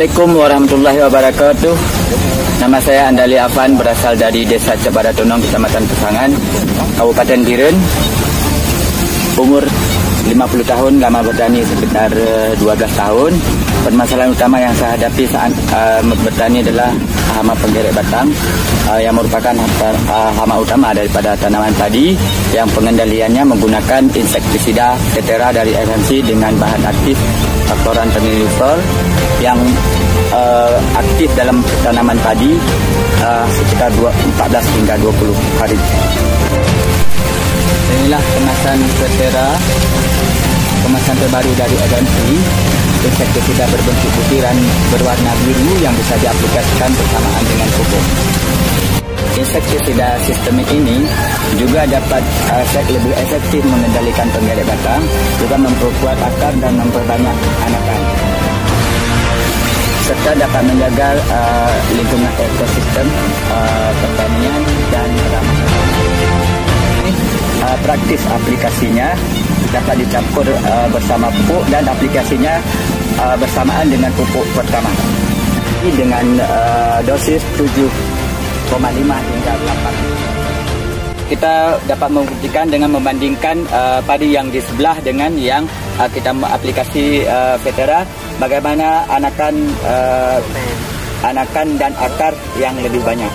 Assalamualaikum warahmatullahi wabarakatuh. Nama saya Andali Afan berasal dari Desa Cebada Tunong, Kecamatan Pesangan, Kabupaten Biren. Umur 50 tahun, lama bertani sekitar 12 eh, tahun. Permasalahan utama yang saya hadapi saat uh, bertani adalah hama penggeret batang uh, yang merupakan hama utama daripada tanaman padi yang pengendaliannya menggunakan insektisida tetera dari FMC dengan bahan aktif faktoran penilifol yang uh, aktif dalam tanaman padi uh, sekitar 14 hingga 20 hari. Inilah kemasan Vetera, kemasan terbaru dari FMC. Insektisida berbentuk butiran berwarna biru yang bisa diaplikasikan bersamaan dengan pupuk. Insektisida sistemik ini juga dapat uh, lebih efektif mengendalikan penggeret batang, juga memperkuat akar dan memperbanyak anakan. Serta dapat menjaga uh, lingkungan ekosistem uh, pertanian dan ramah uh, praktis aplikasinya dapat dicampur uh, bersama pupuk dan aplikasinya uh, bersamaan dengan pupuk pertama. Dengan uh, dosis 7,5 hingga 8 kita dapat membuktikan dengan membandingkan uh, padi yang di sebelah dengan yang uh, kita aplikasi uh, Vetera bagaimana anakan uh, anakan dan akar yang lebih banyak.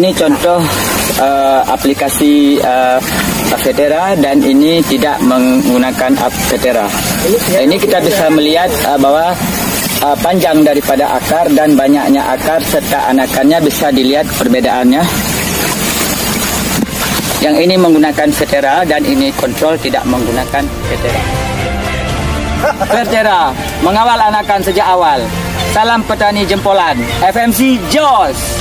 Ini contoh uh, aplikasi uh, dan ini tidak menggunakan Vetera. Ini kita bisa melihat uh, bahwa uh, panjang daripada akar dan banyaknya akar serta anakannya bisa dilihat perbedaannya. Yang ini menggunakan Vetera dan ini kontrol tidak menggunakan Vetera. Vetera mengawal anakan sejak awal. Salam petani jempolan. FMC Jos.